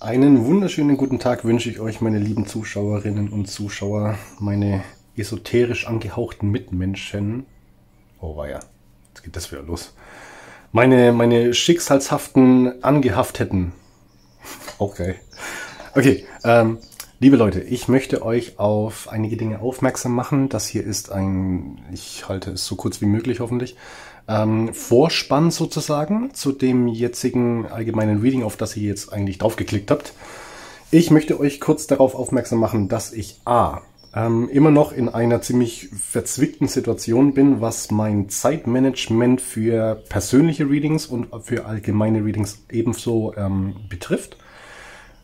Einen wunderschönen guten Tag wünsche ich euch, meine lieben Zuschauerinnen und Zuschauer, meine esoterisch angehauchten Mitmenschen. Oh weia, jetzt geht das wieder los. Meine, meine schicksalshaften Angehafteten. Auch geil. Okay, ähm, liebe Leute, ich möchte euch auf einige Dinge aufmerksam machen. Das hier ist ein, ich halte es so kurz wie möglich hoffentlich, ähm, Vorspann sozusagen zu dem jetzigen allgemeinen Reading, auf das ihr jetzt eigentlich draufgeklickt habt. Ich möchte euch kurz darauf aufmerksam machen, dass ich A. Ähm, immer noch in einer ziemlich verzwickten Situation bin, was mein Zeitmanagement für persönliche Readings und für allgemeine Readings ebenso ähm, betrifft.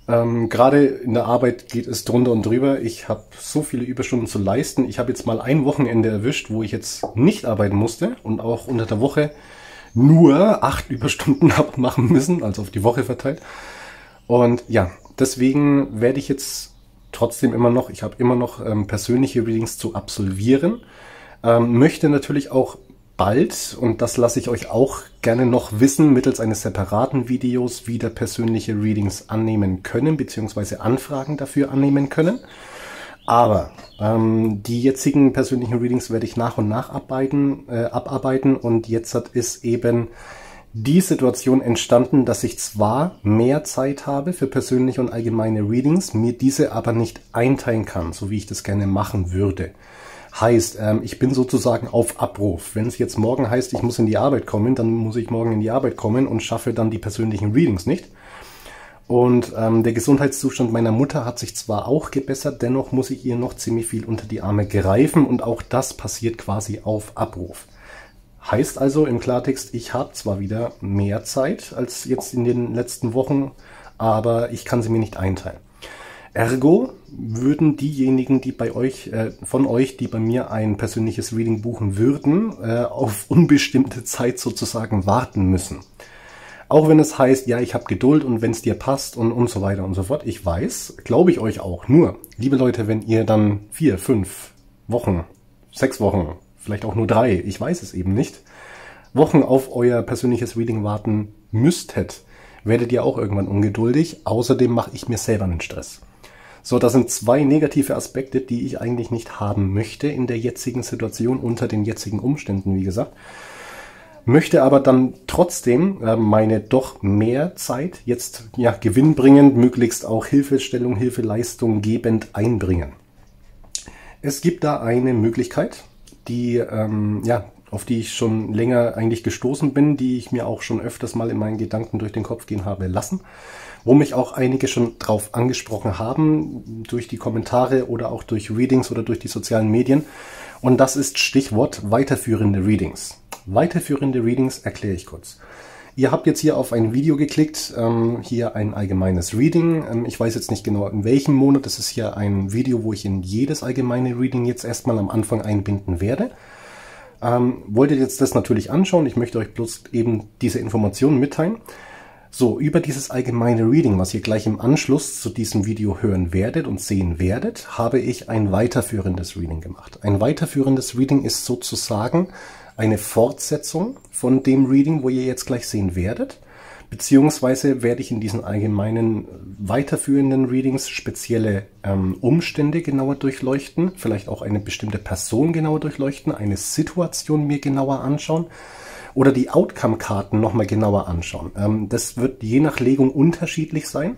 Ähm, Gerade in der Arbeit geht es drunter und drüber. Ich habe so viele Überstunden zu leisten. Ich habe jetzt mal ein Wochenende erwischt, wo ich jetzt nicht arbeiten musste und auch unter der Woche nur acht Überstunden habe machen müssen, also auf die Woche verteilt. Und ja, deswegen werde ich jetzt trotzdem immer noch, ich habe immer noch ähm, persönliche Readings zu absolvieren. Ähm, möchte natürlich auch bald, und das lasse ich euch auch gerne noch wissen, mittels eines separaten Videos wieder persönliche Readings annehmen können, beziehungsweise Anfragen dafür annehmen können. Aber ähm, die jetzigen persönlichen Readings werde ich nach und nach abarbeiten, äh, abarbeiten und jetzt hat ist eben die Situation entstanden, dass ich zwar mehr Zeit habe für persönliche und allgemeine Readings, mir diese aber nicht einteilen kann, so wie ich das gerne machen würde. Heißt, ähm, ich bin sozusagen auf Abruf. Wenn es jetzt morgen heißt, ich muss in die Arbeit kommen, dann muss ich morgen in die Arbeit kommen und schaffe dann die persönlichen Readings nicht. Und ähm, der Gesundheitszustand meiner Mutter hat sich zwar auch gebessert, dennoch muss ich ihr noch ziemlich viel unter die Arme greifen und auch das passiert quasi auf Abruf. Heißt also im Klartext, ich habe zwar wieder mehr Zeit als jetzt in den letzten Wochen, aber ich kann sie mir nicht einteilen. Ergo würden diejenigen, die bei euch, äh, von euch, die bei mir ein persönliches Reading buchen würden, äh, auf unbestimmte Zeit sozusagen warten müssen. Auch wenn es heißt, ja, ich habe Geduld und wenn es dir passt und, und so weiter und so fort. Ich weiß, glaube ich euch auch. Nur, liebe Leute, wenn ihr dann vier, fünf Wochen, sechs Wochen, vielleicht auch nur drei, ich weiß es eben nicht, Wochen auf euer persönliches Reading warten müsstet, werdet ihr auch irgendwann ungeduldig. Außerdem mache ich mir selber einen Stress. So, das sind zwei negative Aspekte, die ich eigentlich nicht haben möchte in der jetzigen Situation, unter den jetzigen Umständen, wie gesagt. Möchte aber dann trotzdem äh, meine doch mehr Zeit jetzt ja gewinnbringend, möglichst auch Hilfestellung, Hilfeleistung gebend einbringen. Es gibt da eine Möglichkeit, die ähm, ja auf die ich schon länger eigentlich gestoßen bin, die ich mir auch schon öfters mal in meinen Gedanken durch den Kopf gehen habe lassen wo mich auch einige schon drauf angesprochen haben, durch die Kommentare oder auch durch Readings oder durch die sozialen Medien. Und das ist Stichwort weiterführende Readings. Weiterführende Readings erkläre ich kurz. Ihr habt jetzt hier auf ein Video geklickt, ähm, hier ein allgemeines Reading. Ähm, ich weiß jetzt nicht genau in welchem Monat. Das ist hier ein Video, wo ich in jedes allgemeine Reading jetzt erstmal am Anfang einbinden werde. Ähm, wolltet jetzt das natürlich anschauen. Ich möchte euch bloß eben diese Informationen mitteilen. So, über dieses allgemeine Reading, was ihr gleich im Anschluss zu diesem Video hören werdet und sehen werdet, habe ich ein weiterführendes Reading gemacht. Ein weiterführendes Reading ist sozusagen eine Fortsetzung von dem Reading, wo ihr jetzt gleich sehen werdet. Beziehungsweise werde ich in diesen allgemeinen weiterführenden Readings spezielle ähm, Umstände genauer durchleuchten, vielleicht auch eine bestimmte Person genauer durchleuchten, eine Situation mir genauer anschauen oder die Outcome-Karten nochmal genauer anschauen. Ähm, das wird je nach Legung unterschiedlich sein,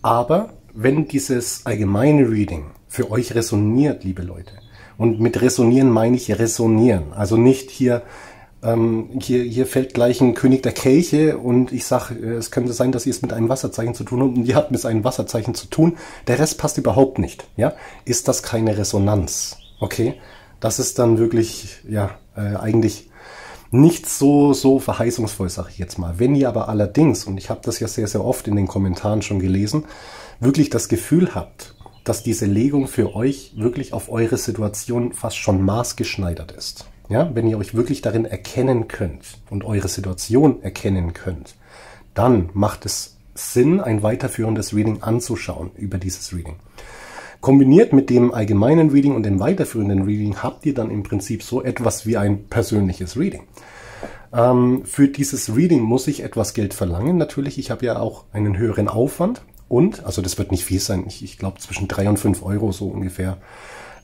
aber wenn dieses allgemeine Reading für euch resoniert, liebe Leute, und mit resonieren meine ich resonieren, also nicht hier ähm, hier, hier fällt gleich ein König der Kelche und ich sage, äh, es könnte sein, dass ihr es mit einem Wasserzeichen zu tun habt und ihr habt mit einem Wasserzeichen zu tun. Der Rest passt überhaupt nicht. Ja, ist das keine Resonanz? Okay, das ist dann wirklich ja äh, eigentlich nicht so, so verheißungsvoll, sage ich jetzt mal. Wenn ihr aber allerdings, und ich habe das ja sehr, sehr oft in den Kommentaren schon gelesen, wirklich das Gefühl habt, dass diese Legung für euch wirklich auf eure Situation fast schon maßgeschneidert ist. Ja, wenn ihr euch wirklich darin erkennen könnt und eure Situation erkennen könnt, dann macht es Sinn, ein weiterführendes Reading anzuschauen über dieses Reading. Kombiniert mit dem allgemeinen Reading und dem weiterführenden Reading habt ihr dann im Prinzip so etwas wie ein persönliches Reading. Ähm, für dieses Reading muss ich etwas Geld verlangen. Natürlich, ich habe ja auch einen höheren Aufwand Und, also das wird nicht viel sein, ich, ich glaube zwischen drei und fünf Euro so ungefähr.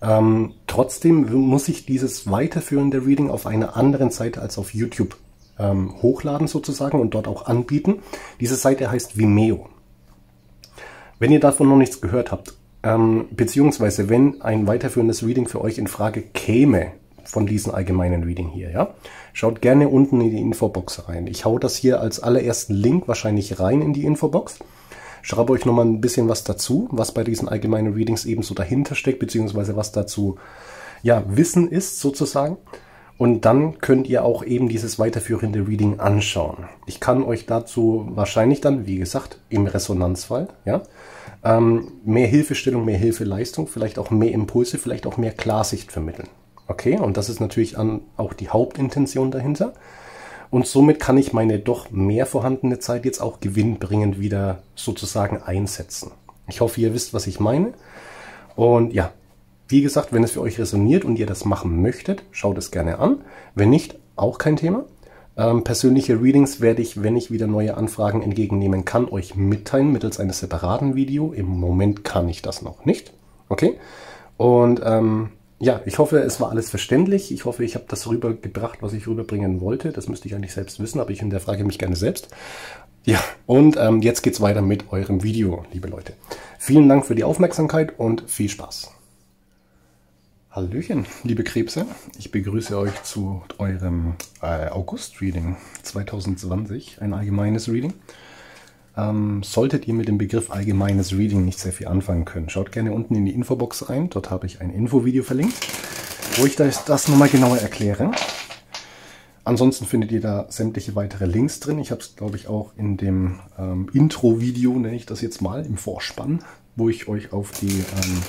Ähm, trotzdem muss ich dieses weiterführende Reading auf einer anderen Seite als auf YouTube ähm, hochladen sozusagen und dort auch anbieten. Diese Seite heißt Vimeo. Wenn ihr davon noch nichts gehört habt, ähm, beziehungsweise wenn ein weiterführendes Reading für euch in Frage käme, von diesem allgemeinen Reading hier, ja. Schaut gerne unten in die Infobox rein. Ich hau das hier als allerersten Link wahrscheinlich rein in die Infobox. Schreibe euch nochmal ein bisschen was dazu, was bei diesen allgemeinen Readings eben so dahinter steckt, beziehungsweise was dazu, ja, Wissen ist sozusagen. Und dann könnt ihr auch eben dieses weiterführende Reading anschauen. Ich kann euch dazu wahrscheinlich dann, wie gesagt, im Resonanzfall, ja, ähm, mehr Hilfestellung, mehr Hilfeleistung, vielleicht auch mehr Impulse, vielleicht auch mehr Klarsicht vermitteln. Okay, und das ist natürlich an, auch die Hauptintention dahinter. Und somit kann ich meine doch mehr vorhandene Zeit jetzt auch gewinnbringend wieder sozusagen einsetzen. Ich hoffe, ihr wisst, was ich meine. Und ja, wie gesagt, wenn es für euch resoniert und ihr das machen möchtet, schaut es gerne an. Wenn nicht, auch kein Thema. Ähm, persönliche Readings werde ich, wenn ich wieder neue Anfragen entgegennehmen kann, euch mitteilen mittels eines separaten Video. Im Moment kann ich das noch nicht. Okay? Und ähm, ja, ich hoffe, es war alles verständlich. Ich hoffe, ich habe das rübergebracht, was ich rüberbringen wollte. Das müsste ich eigentlich selbst wissen, aber ich hinterfrage mich gerne selbst. Ja, und ähm, jetzt geht's weiter mit eurem Video, liebe Leute. Vielen Dank für die Aufmerksamkeit und viel Spaß. Hallöchen, liebe Krebse. Ich begrüße euch zu eurem äh, August-Reading 2020, ein allgemeines Reading. Ähm, solltet ihr mit dem Begriff allgemeines Reading nicht sehr viel anfangen können, schaut gerne unten in die Infobox rein. Dort habe ich ein Infovideo verlinkt, wo ich das, das nochmal genauer erkläre. Ansonsten findet ihr da sämtliche weitere Links drin. Ich habe es, glaube ich, auch in dem ähm, Intro-Video, nenne ich das jetzt mal, im Vorspann, wo ich euch auf die, ähm,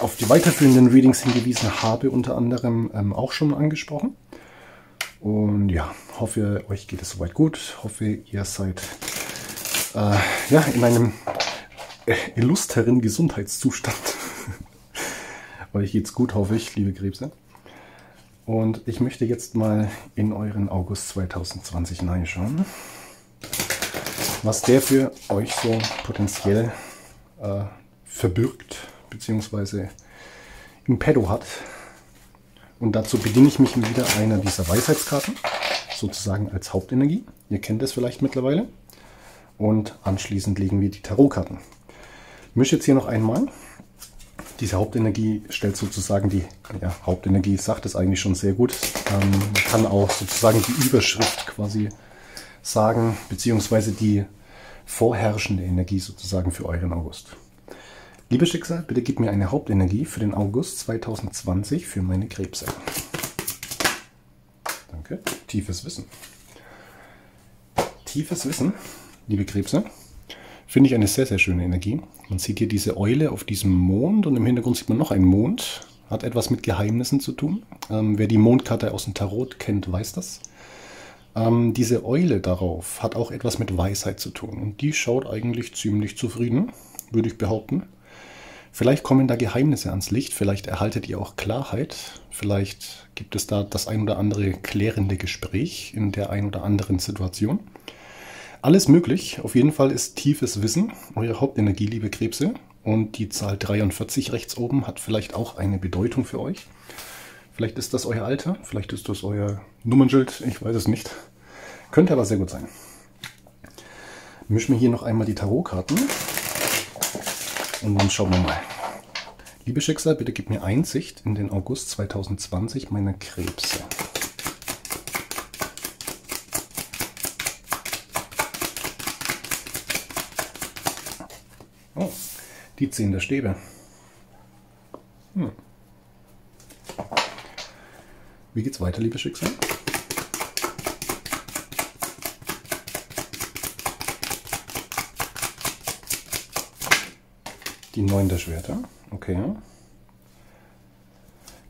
auf die weiterführenden Readings hingewiesen habe, unter anderem ähm, auch schon angesprochen. Und ja, hoffe, euch geht es soweit gut. Hoffe, ihr seid äh, ja, in einem illustren Gesundheitszustand. Euch geht's gut, hoffe ich, liebe Krebse. Und ich möchte jetzt mal in euren August 2020 hineinschauen, was der für euch so potenziell äh, verbirgt, beziehungsweise im Pedo hat. Und dazu bediene ich mich wieder einer dieser Weisheitskarten, sozusagen als Hauptenergie. Ihr kennt es vielleicht mittlerweile und anschließend legen wir die Tarotkarten. Ich mische jetzt hier noch einmal. Diese Hauptenergie stellt sozusagen die ja, Hauptenergie, sagt es eigentlich schon sehr gut. Ähm, man kann auch sozusagen die Überschrift quasi sagen, beziehungsweise die vorherrschende Energie sozusagen für euren August. Liebe Schicksal, bitte gib mir eine Hauptenergie für den August 2020 für meine Krebse. Danke. Tiefes Wissen. Tiefes Wissen liebe Krebse. Finde ich eine sehr, sehr schöne Energie. Man sieht hier diese Eule auf diesem Mond und im Hintergrund sieht man noch einen Mond. Hat etwas mit Geheimnissen zu tun. Ähm, wer die Mondkarte aus dem Tarot kennt, weiß das. Ähm, diese Eule darauf hat auch etwas mit Weisheit zu tun. Und die schaut eigentlich ziemlich zufrieden, würde ich behaupten. Vielleicht kommen da Geheimnisse ans Licht, vielleicht erhaltet ihr auch Klarheit, vielleicht gibt es da das ein oder andere klärende Gespräch in der ein oder anderen Situation. Alles möglich. Auf jeden Fall ist tiefes Wissen eure Hauptenergie, liebe Krebse. Und die Zahl 43 rechts oben hat vielleicht auch eine Bedeutung für euch. Vielleicht ist das euer Alter, vielleicht ist das euer Nummernschild, ich weiß es nicht. Könnte aber sehr gut sein. Mischen wir hier noch einmal die Tarotkarten. Und dann schauen wir mal. Liebe Schicksal, bitte gib mir Einsicht in den August 2020 meiner Krebse. Die Zehn der Stäbe. Hm. Wie geht's weiter, liebe Schicksal? Neun der Schwerter. Okay.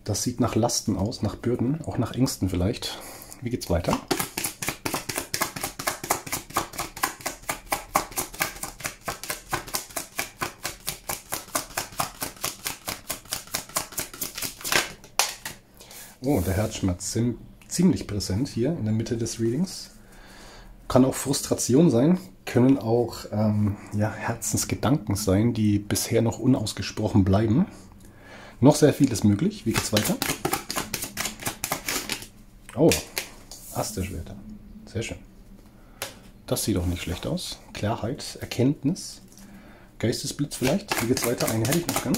Das sieht nach Lasten aus, nach Bürden, auch nach Ängsten vielleicht. Wie geht's weiter? Oh, der Herzschmerz ziemlich präsent hier in der Mitte des Readings. Kann auch Frustration sein, können auch ähm, ja, Herzensgedanken sein, die bisher noch unausgesprochen bleiben. Noch sehr viel ist möglich. Wie geht's weiter? Oh, Ass der Schwerter. Sehr schön. Das sieht auch nicht schlecht aus. Klarheit, Erkenntnis, Geistesblitz vielleicht. Wie geht's weiter? Eine hätte ich noch gern.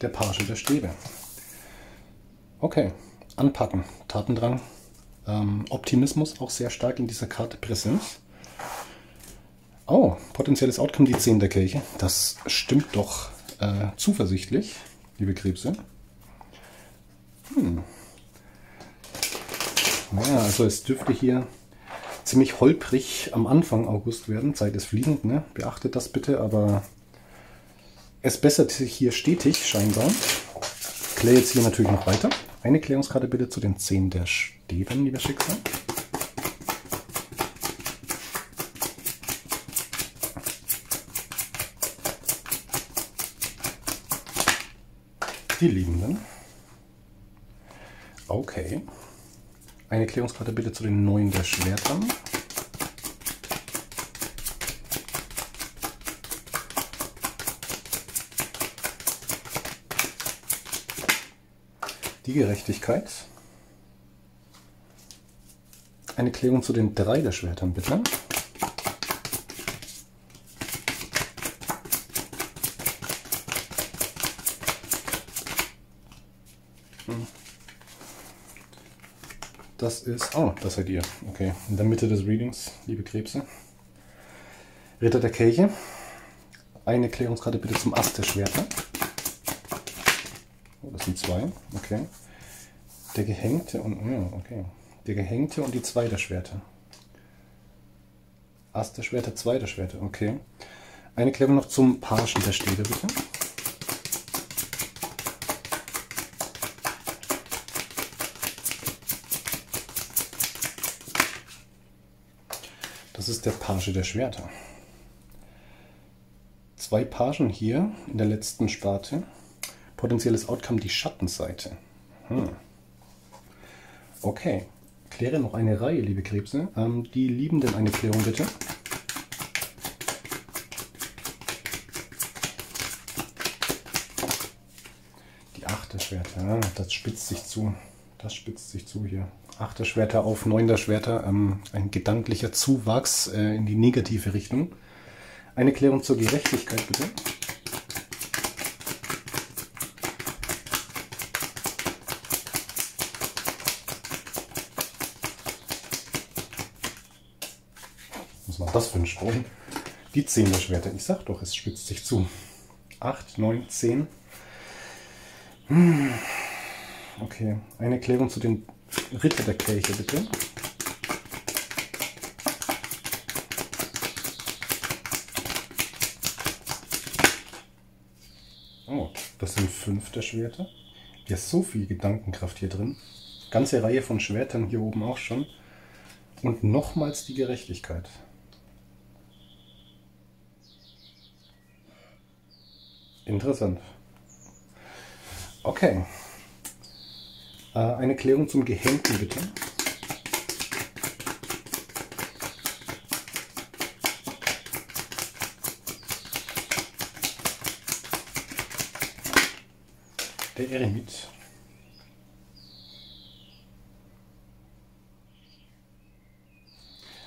Der Page der Stäbe. Okay, anpacken, Tatendrang, ähm, Optimismus auch sehr stark in dieser Karte Präsenz. Oh, potenzielles Outcome, die 10 der Kirche. Das stimmt doch äh, zuversichtlich, liebe Krebse. Hm. Ja, also es dürfte hier ziemlich holprig am Anfang August werden. Zeit ist fliegend, ne? Beachtet das bitte, aber es bessert sich hier stetig scheinbar. Ich kläre jetzt hier natürlich noch weiter. Eine Klärungskarte bitte zu den 10 der Stäben, lieber Schicksal. Die Liebenden. Okay. Eine Klärungskarte bitte zu den neuen der Schwertern. Die Gerechtigkeit. Eine Klärung zu den drei der Schwertern bitte. Das ist, oh, das seid ihr. Okay, in der Mitte des Readings, liebe Krebse. Ritter der Kelche. Eine Klärungskarte bitte zum Ast der Schwerter. Das sind zwei, okay. Der Gehängte und, okay. Der Gehängte und die zwei der Schwerter. Ast der Schwerter, zwei der Schwerter, okay. Eine Klärung noch zum Pagen der Stäbe, bitte. Das ist der Page der Schwerter. Zwei Pagen hier in der letzten Sparte. Potenzielles Outcome die Schattenseite. Hm. Okay. Kläre noch eine Reihe, liebe Krebse. Ähm, die Liebenden eine Klärung bitte. Die achte Schwerter, das spitzt sich zu. Das spitzt sich zu hier. Achter Schwerter auf neunter Schwerter. Ähm, ein gedanklicher Zuwachs äh, in die negative Richtung. Eine Klärung zur Gerechtigkeit bitte. Das für ein Sprung? Die 10 der Schwerter. Ich sag doch, es spitzt sich zu. 8, 9, 10. Hm. Okay, eine Erklärung zu den Ritter der Kelche, bitte. Oh, das sind fünf der Schwerter. Hier ist so viel Gedankenkraft hier drin. Ganze Reihe von Schwertern hier oben auch schon. Und nochmals die Gerechtigkeit. Interessant. Okay. Äh, eine Klärung zum Gehängten bitte. Der Eremit.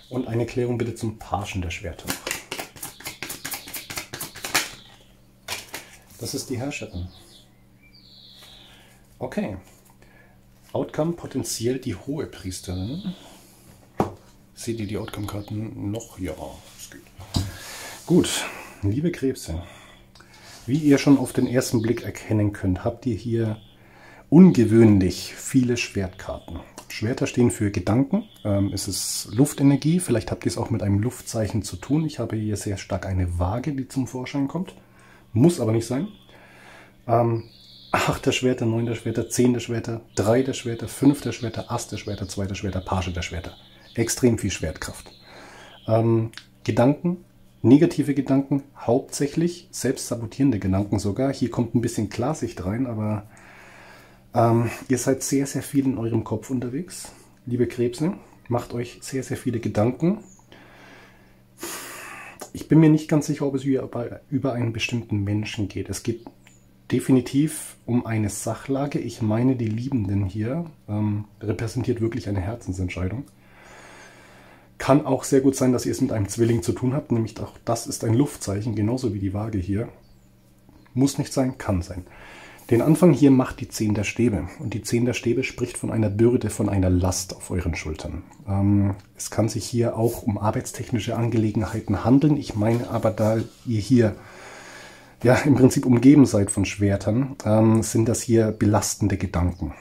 Und eine Klärung bitte zum Pagen der Schwerter. Das ist die Herrscherin. Okay. Outcome potenziell die hohe Priesterin. Seht ihr die Outcome-Karten noch? Ja, es geht. Gut, liebe Krebse, wie ihr schon auf den ersten Blick erkennen könnt, habt ihr hier ungewöhnlich viele Schwertkarten. Schwerter stehen für Gedanken. Ähm, es ist Luftenergie. Vielleicht habt ihr es auch mit einem Luftzeichen zu tun. Ich habe hier sehr stark eine Waage, die zum Vorschein kommt. Muss aber nicht sein. Ähm, 8 der Schwerter, 9 der Schwerter, 10 der Schwerter, 3 der Schwerter, 5 der Schwerter, Ass der Schwerter, 2 der Schwerter, Page der Schwerter. Extrem viel Schwertkraft. Ähm, Gedanken, negative Gedanken, hauptsächlich selbstsabotierende Gedanken sogar. Hier kommt ein bisschen Klarsicht rein, aber ähm, ihr seid sehr, sehr viel in eurem Kopf unterwegs, liebe Krebse. Macht euch sehr, sehr viele Gedanken. Ich bin mir nicht ganz sicher, ob es über, über einen bestimmten Menschen geht. Es geht definitiv um eine Sachlage. Ich meine, die Liebenden hier ähm, repräsentiert wirklich eine Herzensentscheidung. Kann auch sehr gut sein, dass ihr es mit einem Zwilling zu tun habt, nämlich auch das ist ein Luftzeichen, genauso wie die Waage hier. Muss nicht sein, kann sein. Den Anfang hier macht die Zehn der Stäbe. Und die Zehn der Stäbe spricht von einer Bürde, von einer Last auf euren Schultern. Ähm, es kann sich hier auch um arbeitstechnische Angelegenheiten handeln. Ich meine aber, da ihr hier ja im Prinzip umgeben seid von Schwertern, ähm, sind das hier belastende Gedanken.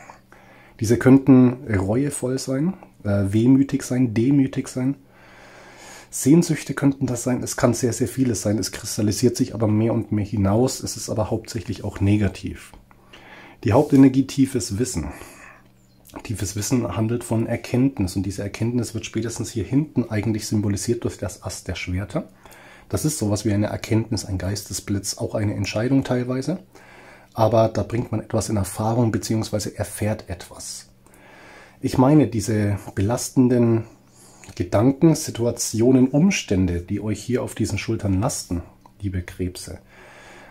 Diese könnten reuevoll sein, äh, wehmütig sein, demütig sein. Sehnsüchte könnten das sein. Es kann sehr, sehr vieles sein. Es kristallisiert sich aber mehr und mehr hinaus. Es ist aber hauptsächlich auch negativ. Die Hauptenergie tiefes Wissen. Tiefes Wissen handelt von Erkenntnis und diese Erkenntnis wird spätestens hier hinten eigentlich symbolisiert durch das Ast der Schwerter. Das ist sowas wie eine Erkenntnis, ein Geistesblitz, auch eine Entscheidung teilweise. Aber da bringt man etwas in Erfahrung bzw. erfährt etwas. Ich meine, diese belastenden Gedanken, Situationen, Umstände, die euch hier auf diesen Schultern lasten, liebe Krebse,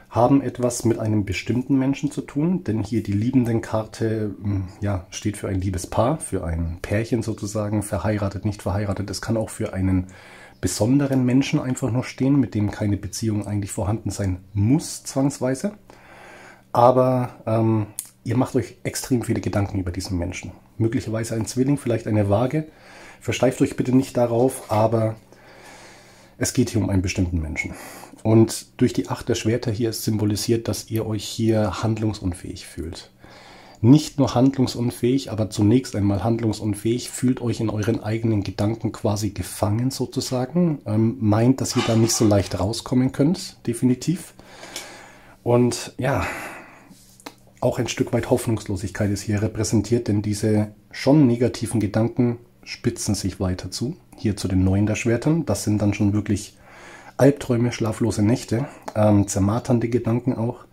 haben etwas mit einem bestimmten Menschen zu tun, denn hier die liebenden Karte hm, ja, steht für ein liebes Paar, für ein Pärchen sozusagen, verheiratet, nicht verheiratet. Es kann auch für einen besonderen Menschen einfach nur stehen, mit dem keine Beziehung eigentlich vorhanden sein muss, zwangsweise. Aber ähm, ihr macht euch extrem viele Gedanken über diesen Menschen möglicherweise ein Zwilling, vielleicht eine Waage. Versteift euch bitte nicht darauf, aber es geht hier um einen bestimmten Menschen. Und durch die Acht der Schwerter hier ist symbolisiert, dass ihr euch hier handlungsunfähig fühlt. Nicht nur handlungsunfähig, aber zunächst einmal handlungsunfähig, fühlt euch in euren eigenen Gedanken quasi gefangen sozusagen, ähm, meint, dass ihr da nicht so leicht rauskommen könnt, definitiv. Und ja, auch ein Stück weit Hoffnungslosigkeit ist hier repräsentiert, denn diese schon negativen Gedanken spitzen sich weiter zu. Hier zu den neuen der Schwertern. Das sind dann schon wirklich Albträume, schlaflose Nächte, ähm, zermarternde Gedanken auch,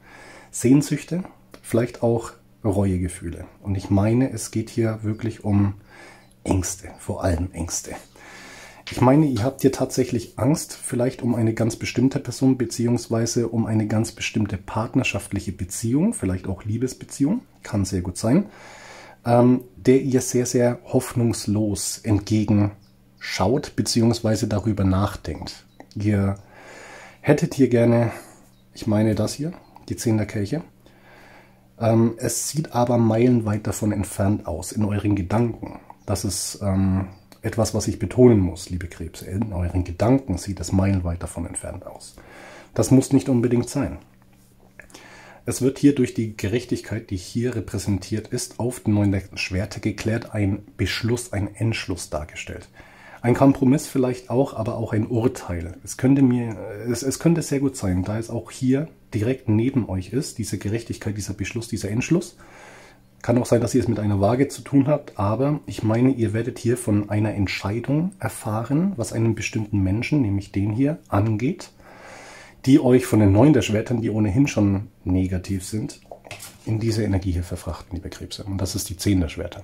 Sehnsüchte, vielleicht auch Reuegefühle. Und ich meine, es geht hier wirklich um Ängste, vor allem Ängste. Ich meine, ihr habt hier tatsächlich Angst, vielleicht um eine ganz bestimmte Person, beziehungsweise um eine ganz bestimmte partnerschaftliche Beziehung, vielleicht auch Liebesbeziehung, kann sehr gut sein, ähm, der ihr sehr, sehr hoffnungslos entgegenschaut, beziehungsweise darüber nachdenkt. Ihr hättet hier gerne, ich meine das hier, die Zehn der Kelche. Ähm, es sieht aber meilenweit davon entfernt aus, in euren Gedanken. Das ist ähm, etwas, was ich betonen muss, liebe Krebse. In euren Gedanken sieht es meilenweit davon entfernt aus. Das muss nicht unbedingt sein. Es wird hier durch die Gerechtigkeit, die hier repräsentiert ist, auf den neuen Schwerte geklärt, ein Beschluss, ein Entschluss dargestellt. Ein Kompromiss vielleicht auch, aber auch ein Urteil. Es könnte mir, es, es könnte sehr gut sein, da es auch hier direkt neben euch ist, diese Gerechtigkeit, dieser Beschluss, dieser Entschluss, kann auch sein, dass ihr es mit einer Waage zu tun habt, aber ich meine, ihr werdet hier von einer Entscheidung erfahren, was einen bestimmten Menschen, nämlich den hier, angeht, die euch von den neuen der Schwertern, die ohnehin schon negativ sind, in diese Energie hier verfrachten, liebe Krebse. Und das ist die 10 der Schwerter.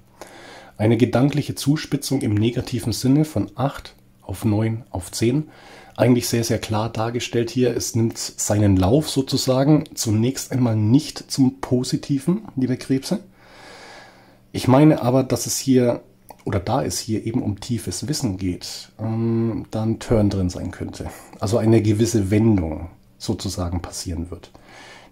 Eine gedankliche Zuspitzung im negativen Sinne von 8 auf 9 auf 10. Eigentlich sehr, sehr klar dargestellt hier. Es nimmt seinen Lauf sozusagen zunächst einmal nicht zum Positiven, liebe Krebse. Ich meine aber, dass es hier, oder da es hier eben um tiefes Wissen geht, ähm, da ein Turn drin sein könnte. Also eine gewisse Wendung sozusagen passieren wird.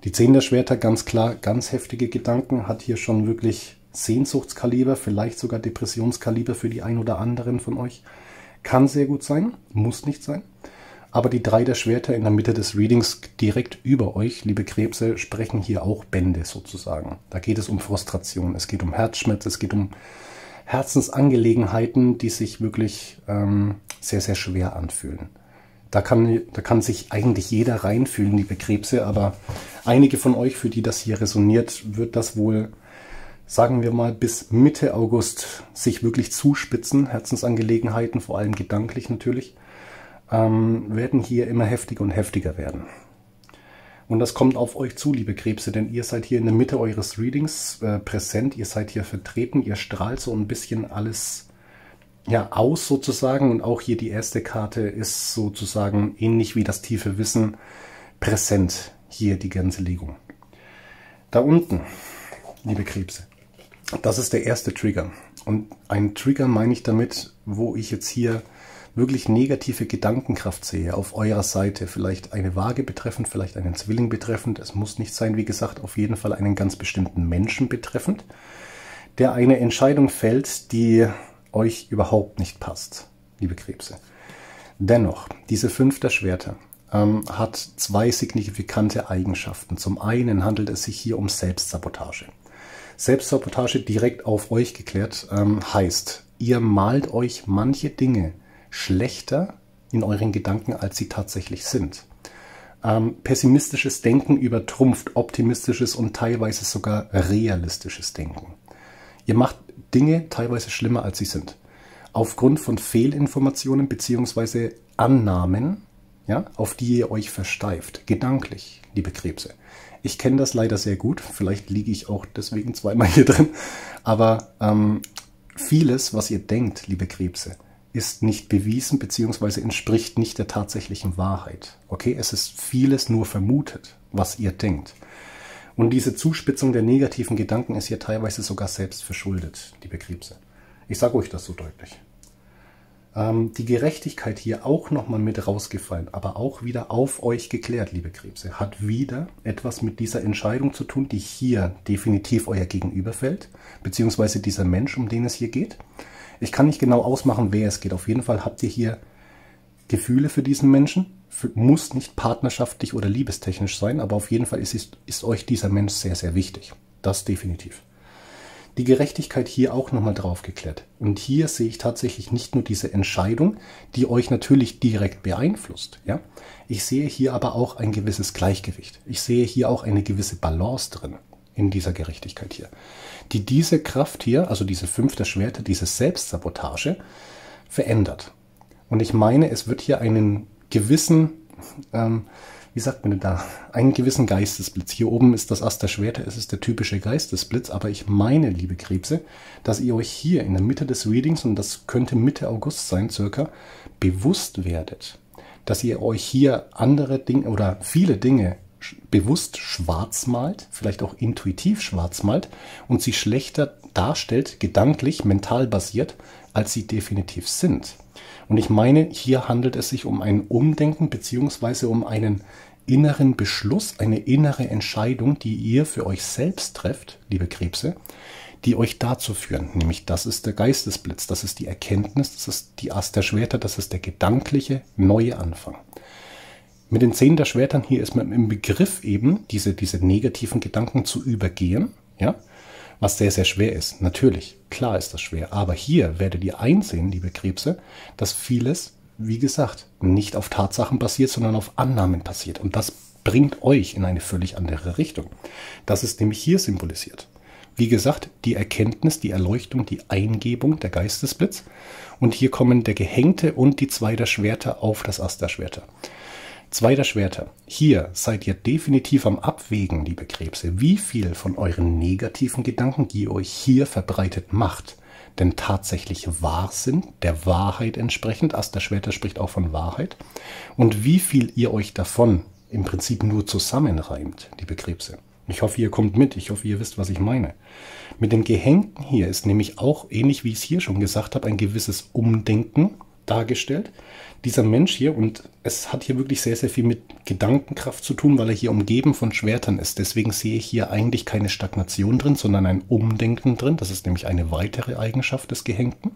Die Zehn der Schwerter, ganz klar, ganz heftige Gedanken, hat hier schon wirklich Sehnsuchtskaliber, vielleicht sogar Depressionskaliber für die ein oder anderen von euch. Kann sehr gut sein, muss nicht sein. Aber die drei der Schwerter in der Mitte des Readings direkt über euch, liebe Krebse, sprechen hier auch Bände sozusagen. Da geht es um Frustration, es geht um Herzschmerz, es geht um Herzensangelegenheiten, die sich wirklich ähm, sehr, sehr schwer anfühlen. Da kann, da kann sich eigentlich jeder reinfühlen, liebe Krebse, aber einige von euch, für die das hier resoniert, wird das wohl, sagen wir mal, bis Mitte August sich wirklich zuspitzen. Herzensangelegenheiten, vor allem gedanklich natürlich. ähm, werden hier immer heftiger und heftiger werden. Und das kommt auf euch zu, liebe Krebse, denn ihr seid hier in der Mitte eures Readings äh, präsent, ihr seid hier vertreten, ihr strahlt so ein bisschen alles ja, aus sozusagen. Und auch hier die erste Karte ist sozusagen ähnlich wie das tiefe Wissen präsent, hier die ganze Legung. Da unten, liebe Krebse, das ist der erste Trigger. Und ein Trigger meine ich damit, wo ich jetzt hier wirklich negative Gedankenkraft sehe auf eurer Seite. Vielleicht eine Waage betreffend, vielleicht einen Zwilling betreffend. Es muss nicht sein, wie gesagt, auf jeden Fall einen ganz bestimmten Menschen betreffend, der eine Entscheidung fällt, die euch überhaupt nicht passt, liebe Krebse. Dennoch, diese fünf Schwerter ähm, hat zwei signifikante Eigenschaften. Zum einen handelt es sich hier um Selbstsabotage. Selbstsabotage direkt auf euch geklärt ähm, heißt, ihr malt euch manche Dinge schlechter in euren Gedanken, als sie tatsächlich sind. Ähm, pessimistisches Denken übertrumpft optimistisches und teilweise sogar realistisches Denken. Ihr macht Dinge teilweise schlimmer, als sie sind. Aufgrund von Fehlinformationen bzw. Annahmen, ja, auf die ihr euch versteift, gedanklich, liebe Krebse. Ich kenne das leider sehr gut, vielleicht liege ich auch deswegen zweimal hier drin, aber ähm, vieles, was ihr denkt, liebe Krebse, ist nicht bewiesen bzw. entspricht nicht der tatsächlichen Wahrheit. Okay, es ist vieles nur vermutet, was ihr denkt. Und diese Zuspitzung der negativen Gedanken ist hier teilweise sogar selbst verschuldet, liebe Krebse. Ich sage euch das so deutlich. Ähm, die Gerechtigkeit hier auch nochmal mit rausgefallen, aber auch wieder auf euch geklärt, liebe Krebse, hat wieder etwas mit dieser Entscheidung zu tun, die hier definitiv euer Gegenüber fällt, beziehungsweise dieser Mensch, um den es hier geht. Ich kann nicht genau ausmachen, wer es geht. Auf jeden Fall habt ihr hier Gefühle für diesen Menschen. Muss nicht partnerschaftlich oder liebestechnisch sein, aber auf jeden Fall ist, ist, ist euch dieser Mensch sehr, sehr wichtig. Das definitiv. Die Gerechtigkeit hier auch nochmal drauf geklärt. Und hier sehe ich tatsächlich nicht nur diese Entscheidung, die euch natürlich direkt beeinflusst. Ja? Ich sehe hier aber auch ein gewisses Gleichgewicht. Ich sehe hier auch eine gewisse Balance drin in dieser Gerechtigkeit hier, die diese Kraft hier, also diese fünfte Schwerte, diese Selbstsabotage, verändert. Und ich meine, es wird hier einen gewissen, ähm, wie sagt man denn da, einen gewissen Geistesblitz. Hier oben ist das Ast der Schwerter, es ist der typische Geistesblitz, aber ich meine, liebe Krebse, dass ihr euch hier in der Mitte des Readings, und das könnte Mitte August sein, circa, bewusst werdet, dass ihr euch hier andere Dinge oder viele Dinge bewusst schwarz malt, vielleicht auch intuitiv schwarz malt und sie schlechter darstellt, gedanklich, mental basiert, als sie definitiv sind. Und ich meine, hier handelt es sich um ein Umdenken beziehungsweise um einen inneren Beschluss, eine innere Entscheidung, die ihr für euch selbst trefft, liebe Krebse, die euch dazu führen. Nämlich das ist der Geistesblitz, das ist die Erkenntnis, das ist die Ast der Schwerter, das ist der gedankliche neue Anfang. Mit den Zehn der Schwertern hier ist man im Begriff eben, diese, diese negativen Gedanken zu übergehen, ja, was sehr, sehr schwer ist. Natürlich, klar ist das schwer. Aber hier werdet ihr einsehen, liebe Krebse, dass vieles, wie gesagt, nicht auf Tatsachen basiert, sondern auf Annahmen basiert. Und das bringt euch in eine völlig andere Richtung. Das ist nämlich hier symbolisiert. Wie gesagt, die Erkenntnis, die Erleuchtung, die Eingebung, der Geistesblitz. Und hier kommen der Gehängte und die zwei der Schwerter auf das Ast der Zweiter Schwerter. Hier seid ihr definitiv am Abwägen, liebe Krebse, wie viel von euren negativen Gedanken, die ihr euch hier verbreitet macht, denn tatsächlich wahr sind, der Wahrheit entsprechend. Ast der Schwerter spricht auch von Wahrheit. Und wie viel ihr euch davon im Prinzip nur zusammenreimt, liebe Krebse. Ich hoffe, ihr kommt mit. Ich hoffe, ihr wisst, was ich meine. Mit dem Gehängten hier ist nämlich auch, ähnlich wie ich es hier schon gesagt habe, ein gewisses Umdenken dargestellt. Dieser Mensch hier, und es hat hier wirklich sehr, sehr viel mit Gedankenkraft zu tun, weil er hier umgeben von Schwertern ist. Deswegen sehe ich hier eigentlich keine Stagnation drin, sondern ein Umdenken drin. Das ist nämlich eine weitere Eigenschaft des Gehängten.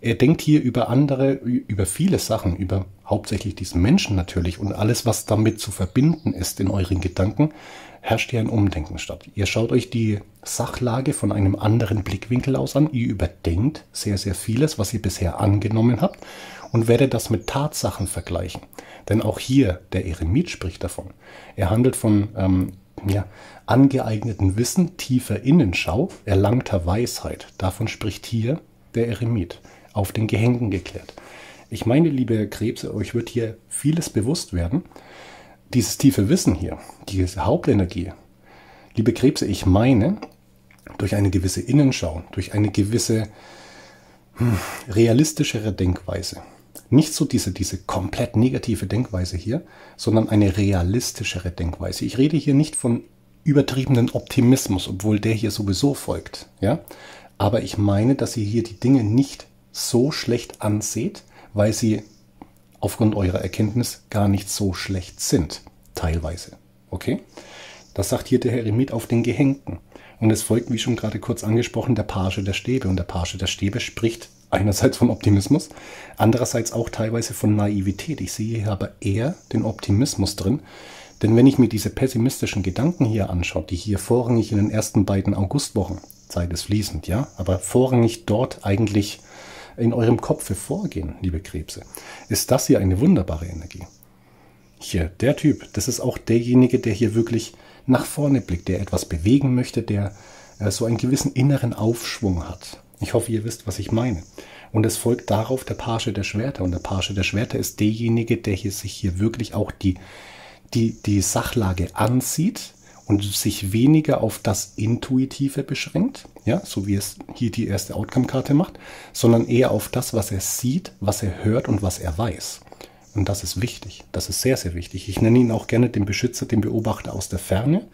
Er denkt hier über andere, über viele Sachen, über hauptsächlich diesen Menschen natürlich und alles, was damit zu verbinden ist in euren Gedanken, herrscht hier ein Umdenken statt. Ihr schaut euch die Sachlage von einem anderen Blickwinkel aus an. Ihr überdenkt sehr, sehr vieles, was ihr bisher angenommen habt und werdet das mit Tatsachen vergleichen. Denn auch hier, der Eremit spricht davon. Er handelt von ähm, ja, angeeigneten Wissen, tiefer Innenschau, erlangter Weisheit. Davon spricht hier der Eremit, auf den Gehängen geklärt. Ich meine, liebe Krebse, euch wird hier vieles bewusst werden. Dieses tiefe Wissen hier, diese Hauptenergie. Liebe Krebse, ich meine, durch eine gewisse Innenschau, durch eine gewisse hm, realistischere Denkweise. Nicht so diese, diese komplett negative Denkweise hier, sondern eine realistischere Denkweise. Ich rede hier nicht von übertriebenen Optimismus, obwohl der hier sowieso folgt. Ja? Aber ich meine, dass ihr hier die Dinge nicht so schlecht anseht, weil sie aufgrund eurer Erkenntnis gar nicht so schlecht sind. Teilweise. Okay? Das sagt hier der Heremit auf den Gehängten. Und es folgt, wie schon gerade kurz angesprochen, der Page der Stäbe. Und der Page der Stäbe spricht einerseits von Optimismus, andererseits auch teilweise von Naivität. Ich sehe hier aber eher den Optimismus drin. Denn wenn ich mir diese pessimistischen Gedanken hier anschaue, die hier vorrangig in den ersten beiden Augustwochen, Zeit ist fließend, ja, aber vorrangig dort eigentlich in eurem Kopf vorgehen, liebe Krebse, ist das hier eine wunderbare Energie. Hier, der Typ, das ist auch derjenige, der hier wirklich nach vorne blickt, der etwas bewegen möchte, der äh, so einen gewissen inneren Aufschwung hat. Ich hoffe, ihr wisst, was ich meine. Und es folgt darauf der Page der Schwerter. Und der Page der Schwerter ist derjenige, der hier sich hier wirklich auch die, die, die Sachlage ansieht und sich weniger auf das Intuitive beschränkt, ja, so wie es hier die erste Outcome-Karte macht, sondern eher auf das, was er sieht, was er hört und was er weiß. Und das ist wichtig. Das ist sehr, sehr wichtig. Ich nenne ihn auch gerne den Beschützer, den Beobachter aus der Ferne.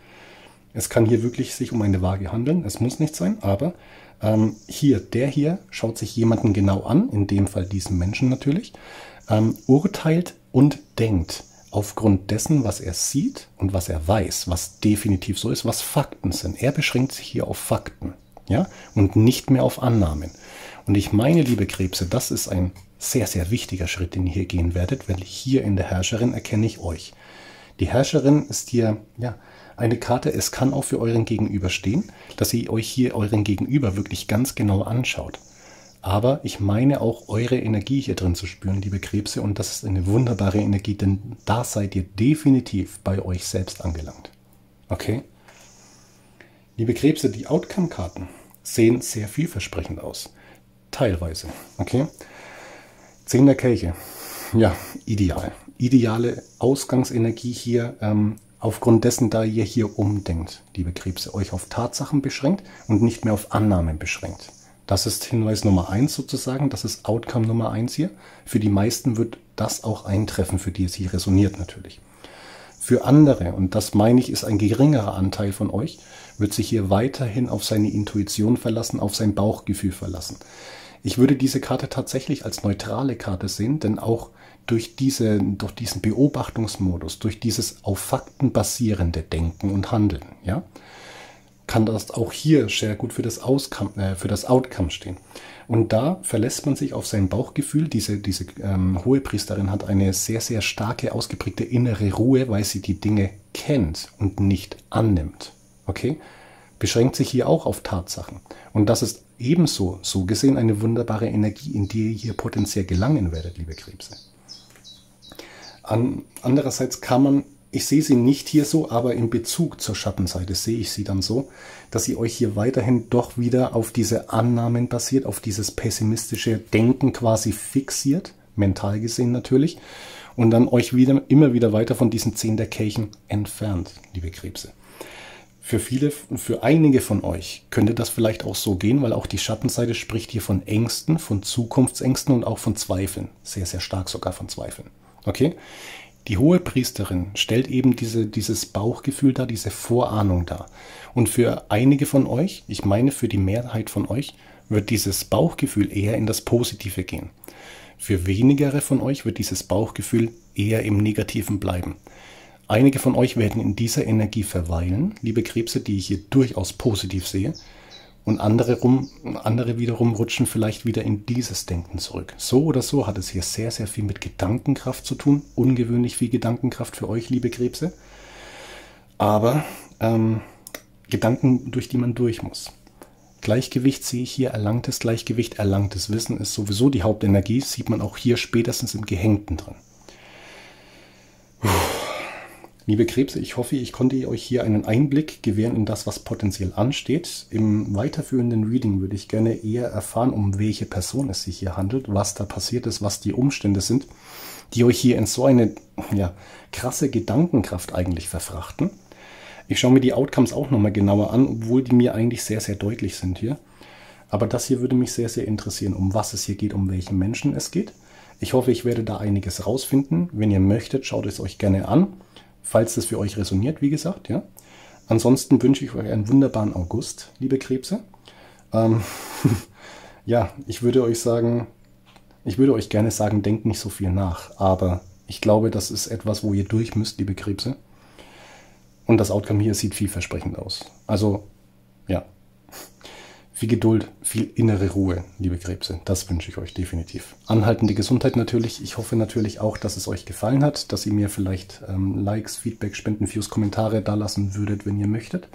Es kann hier wirklich sich um eine Waage handeln. Es muss nicht sein, aber ähm, hier, der hier schaut sich jemanden genau an, in dem Fall diesen Menschen natürlich, ähm, urteilt und denkt aufgrund dessen, was er sieht und was er weiß, was definitiv so ist, was Fakten sind. Er beschränkt sich hier auf Fakten, ja, und nicht mehr auf Annahmen. Und ich meine, liebe Krebse, das ist ein sehr, sehr wichtiger Schritt, den ihr hier gehen werdet, weil hier in der Herrscherin erkenne ich euch. Die Herrscherin ist hier, ja, eine Karte, es kann auch für euren Gegenüber stehen, dass ihr euch hier euren Gegenüber wirklich ganz genau anschaut. Aber ich meine auch eure Energie hier drin zu spüren, liebe Krebse, und das ist eine wunderbare Energie, denn da seid ihr definitiv bei euch selbst angelangt. Okay? Liebe Krebse, die Outcome-Karten sehen sehr vielversprechend aus. Teilweise. Okay? Zehn der Kelche. Ja, ideal. Ideale Ausgangsenergie hier, ähm, aufgrund dessen, da ihr hier umdenkt, liebe Krebse, euch auf Tatsachen beschränkt und nicht mehr auf Annahmen beschränkt. Das ist Hinweis Nummer eins sozusagen, das ist Outcome Nummer eins hier. Für die meisten wird das auch eintreffen, für die es hier resoniert natürlich. Für andere, und das meine ich, ist ein geringerer Anteil von euch, wird sich hier weiterhin auf seine Intuition verlassen, auf sein Bauchgefühl verlassen. Ich würde diese Karte tatsächlich als neutrale Karte sehen, denn auch durch, diese, durch diesen Beobachtungsmodus, durch dieses auf Fakten basierende Denken und Handeln, ja, kann das auch hier sehr gut für das, Auscome, äh, für das Outcome stehen. Und da verlässt man sich auf sein Bauchgefühl. Diese, diese ähm, hohe Priesterin hat eine sehr, sehr starke, ausgeprägte innere Ruhe, weil sie die Dinge kennt und nicht annimmt. Okay? Beschränkt sich hier auch auf Tatsachen. Und das ist ebenso, so gesehen, eine wunderbare Energie, in die ihr hier potenziell gelangen werdet, liebe Krebse. An, andererseits kann man, ich sehe sie nicht hier so, aber in Bezug zur Schattenseite sehe ich sie dann so, dass sie euch hier weiterhin doch wieder auf diese Annahmen basiert, auf dieses pessimistische Denken quasi fixiert, mental gesehen natürlich, und dann euch wieder, immer wieder weiter von diesen Zehn der Kelchen entfernt, liebe Krebse. Für viele, für einige von euch könnte das vielleicht auch so gehen, weil auch die Schattenseite spricht hier von Ängsten, von Zukunftsängsten und auch von Zweifeln. Sehr, sehr stark sogar von Zweifeln. Okay? Die hohe Priesterin stellt eben diese, dieses Bauchgefühl da, diese Vorahnung da. Und für einige von euch, ich meine für die Mehrheit von euch, wird dieses Bauchgefühl eher in das Positive gehen. Für wenigere von euch wird dieses Bauchgefühl eher im Negativen bleiben. Einige von euch werden in dieser Energie verweilen, liebe Krebse, die ich hier durchaus positiv sehe. Und andere, rum, andere wiederum rutschen vielleicht wieder in dieses Denken zurück. So oder so hat es hier sehr, sehr viel mit Gedankenkraft zu tun. Ungewöhnlich viel Gedankenkraft für euch, liebe Krebse. Aber ähm, Gedanken, durch die man durch muss. Gleichgewicht sehe ich hier, erlangtes Gleichgewicht, erlangtes Wissen ist sowieso die Hauptenergie, sieht man auch hier spätestens im Gehängten drin. Liebe Krebse, ich hoffe, ich konnte euch hier einen Einblick gewähren in das, was potenziell ansteht. Im weiterführenden Reading würde ich gerne eher erfahren, um welche Person es sich hier handelt, was da passiert ist, was die Umstände sind, die euch hier in so eine ja, krasse Gedankenkraft eigentlich verfrachten. Ich schaue mir die Outcomes auch nochmal genauer an, obwohl die mir eigentlich sehr, sehr deutlich sind hier. Aber das hier würde mich sehr, sehr interessieren, um was es hier geht, um welche Menschen es geht. Ich hoffe, ich werde da einiges rausfinden. Wenn ihr möchtet, schaut es euch gerne an falls das für euch resoniert, wie gesagt. Ja. Ansonsten wünsche ich euch einen wunderbaren August, liebe Krebse. Ähm, ja, ich würde euch sagen, ich würde euch gerne sagen, denkt nicht so viel nach. Aber ich glaube, das ist etwas, wo ihr durch müsst, liebe Krebse. Und das Outcome hier sieht vielversprechend aus. Also, ja, viel Geduld, viel innere Ruhe, liebe Krebse. Das wünsche ich euch definitiv. Anhaltende Gesundheit natürlich. Ich hoffe natürlich auch, dass es euch gefallen hat, dass ihr mir vielleicht ähm, Likes, Feedback, Spenden, Views, Kommentare da lassen würdet, wenn ihr möchtet.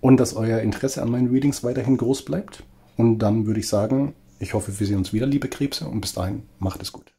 Und dass euer Interesse an meinen Readings weiterhin groß bleibt. Und dann würde ich sagen, ich hoffe, wir sehen uns wieder, liebe Krebse. Und bis dahin, macht es gut.